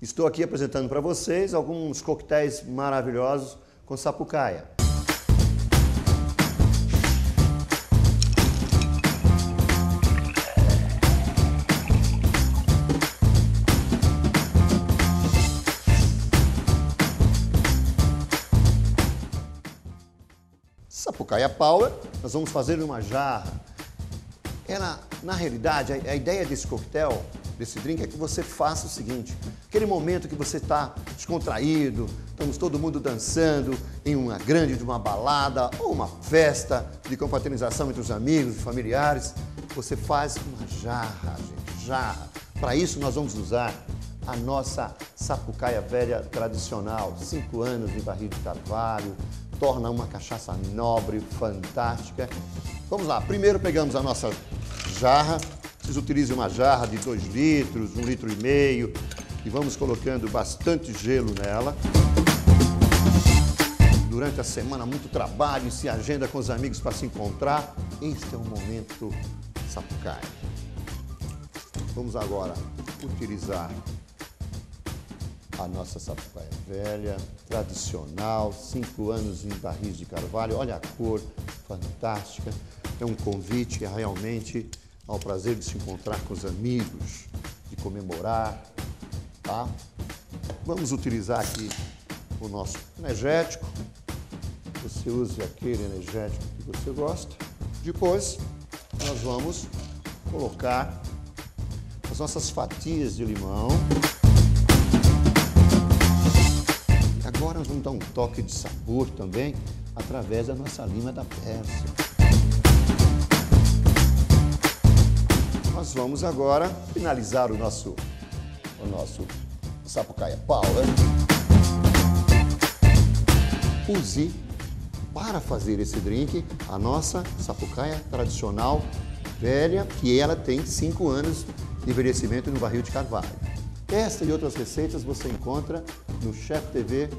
Estou aqui apresentando para vocês alguns coquetéis maravilhosos com sapucaia. Sapucaia Power, nós vamos fazer uma jarra. Ela, na realidade, a, a ideia desse coquetel, desse drink, é que você faça o seguinte: aquele momento que você está descontraído, estamos todo mundo dançando em uma grande de uma balada ou uma festa de confraternização entre os amigos e familiares, você faz uma jarra, gente, jarra. Para isso, nós vamos usar a nossa sapucaia velha tradicional, cinco anos de barril de carvalho, torna uma cachaça nobre, fantástica. Vamos lá, primeiro pegamos a nossa jarra, vocês utilizem uma jarra de 2 litros, um litro e meio, e vamos colocando bastante gelo nela. Durante a semana, muito trabalho, se agenda com os amigos para se encontrar. Este é o momento sapucaia. Vamos agora utilizar a nossa sapucaia velha, tradicional, cinco anos em barris de carvalho. Olha a cor, fantástica. É um convite realmente ao prazer de se encontrar com os amigos, de comemorar, tá? Vamos utilizar aqui o nosso energético. Você use aquele energético que você gosta. Depois, nós vamos colocar as nossas fatias de limão. Agora nós vamos dar um toque de sabor também através da nossa lima da Pérsia. Nós vamos agora finalizar o nosso, o nosso Sapucaia Power. Use para fazer esse drink a nossa Sapucaia tradicional velha, que ela tem 5 anos de envelhecimento no barril de carvalho. Esta e outras receitas você encontra no cheftv.com.br.